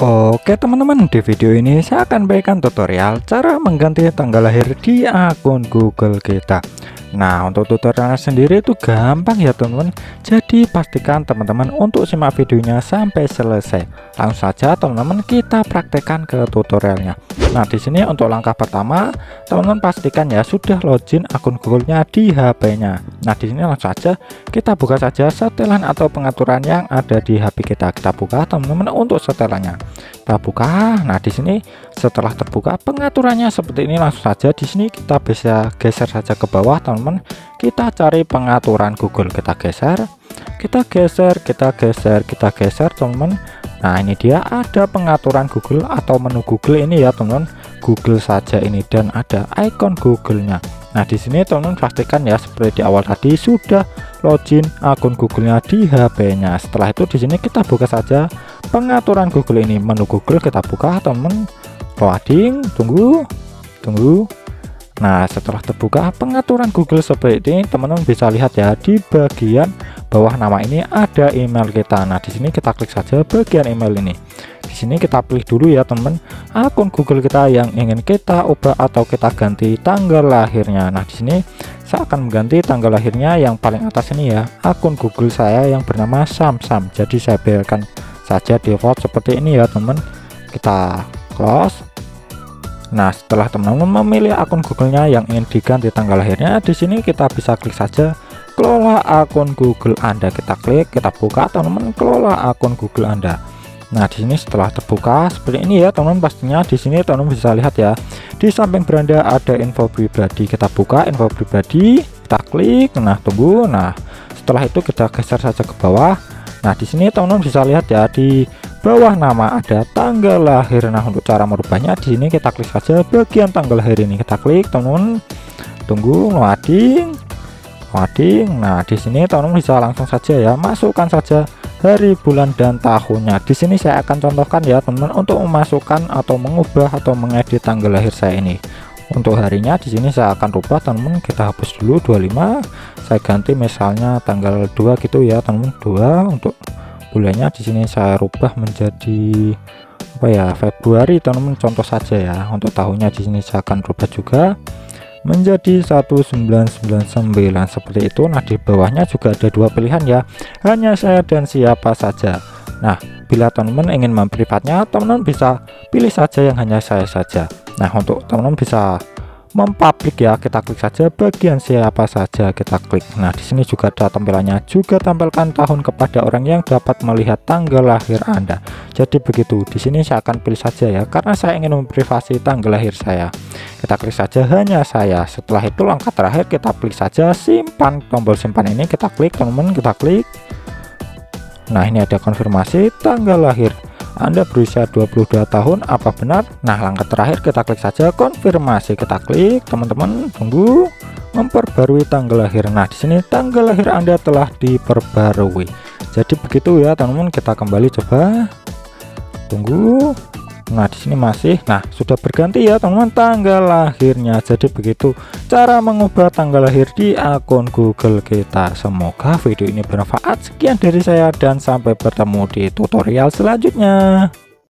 Oke teman-teman di video ini saya akan berikan tutorial cara mengganti tanggal lahir di akun Google kita. Nah untuk tutorialnya sendiri itu gampang ya teman-teman. Jadi pastikan teman-teman untuk simak videonya sampai selesai. Langsung saja teman-teman kita praktekkan ke tutorialnya Nah di sini untuk langkah pertama teman-teman pastikan ya sudah login akun Google-nya di HP-nya Nah di sini langsung saja kita buka saja setelan atau pengaturan yang ada di HP kita. Kita buka teman-teman untuk setelannya. Kita buka. Nah di sini setelah terbuka pengaturannya seperti ini langsung saja di sini kita bisa geser saja ke bawah teman-teman. Kita cari pengaturan Google. Kita geser. Kita geser kita geser kita geser teman-teman nah ini dia ada pengaturan Google atau menu Google ini ya teman-teman Google saja ini dan ada icon Google-nya Nah, di sini teman-teman pastikan ya seperti di awal tadi sudah login akun Google-nya di HP-nya. Setelah itu di sini kita buka saja pengaturan Google ini. Menu Google kita buka, teman. Loading, tunggu. Tunggu. Nah, setelah terbuka pengaturan Google seperti ini, teman-teman bisa lihat ya di bagian bawah nama ini ada email kita. Nah, di sini kita klik saja bagian email ini. Di sini kita pilih dulu ya teman akun Google kita yang ingin kita ubah atau kita ganti tanggal lahirnya. Nah di sini saya akan mengganti tanggal lahirnya yang paling atas ini ya akun Google saya yang bernama Samsam. Jadi saya biarkan saja default seperti ini ya teman kita close. Nah, setelah teman-teman memilih akun Google-nya yang ingin diganti tanggal lahirnya, di sini kita bisa klik saja kelola akun Google Anda. Kita klik, kita buka teman-teman kelola akun Google Anda. Nah, di sini setelah terbuka seperti ini ya, teman-teman pastinya di sini teman-teman bisa lihat ya. Di samping beranda ada info pribadi. Kita buka info pribadi, kita klik, nah tunggu. Nah, setelah itu kita geser saja ke bawah. Nah, di sini teman-teman bisa lihat ya di bawah nama ada tanggal lahir. Nah, untuk cara merubahnya di sini kita klik saja bagian tanggal lahir ini. Kita klik, teman-teman. Tunggu loading. Loading. Nah, di sini teman-teman bisa langsung saja ya, masukkan saja hari bulan dan tahunnya. Di sini saya akan contohkan ya teman untuk memasukkan atau mengubah atau mengedit tanggal lahir saya ini. Untuk harinya di sini saya akan rubah teman kita hapus dulu 25 saya ganti misalnya tanggal 2 gitu ya teman 2 untuk bulannya di sini saya rubah menjadi apa ya Februari teman contoh saja ya. Untuk tahunnya di sini saya akan rubah juga menjadi 1999 seperti itu. Nah di bawahnya juga ada dua pilihan ya. Hanya saya dan siapa saja. Nah bila teman-teman ingin memprivatnya teman-teman bisa pilih saja yang hanya saya saja. Nah untuk teman-teman bisa mempublik ya. Kita klik saja. Bagian siapa saja kita klik. Nah di sini juga ada tampilannya. Juga tampilkan tahun kepada orang yang dapat melihat tanggal lahir anda. Jadi begitu. Di sini saya akan pilih saja ya karena saya ingin memprivasi tanggal lahir saya kita klik saja hanya saya. Setelah itu langkah terakhir kita klik saja simpan. Tombol simpan ini kita klik teman-teman kita klik. Nah ini ada konfirmasi tanggal lahir. Anda berusia 22 tahun apa benar? Nah langkah terakhir kita klik saja konfirmasi. Kita klik teman-teman tunggu. Memperbarui tanggal lahir. Nah di sini tanggal lahir Anda telah diperbarui. Jadi begitu ya teman-teman. Kita kembali coba. Tunggu Nah, di sini masih. Nah, sudah berganti ya, teman-teman, tanggal lahirnya. Jadi begitu cara mengubah tanggal lahir di akun Google kita. Semoga video ini bermanfaat. Sekian dari saya dan sampai bertemu di tutorial selanjutnya.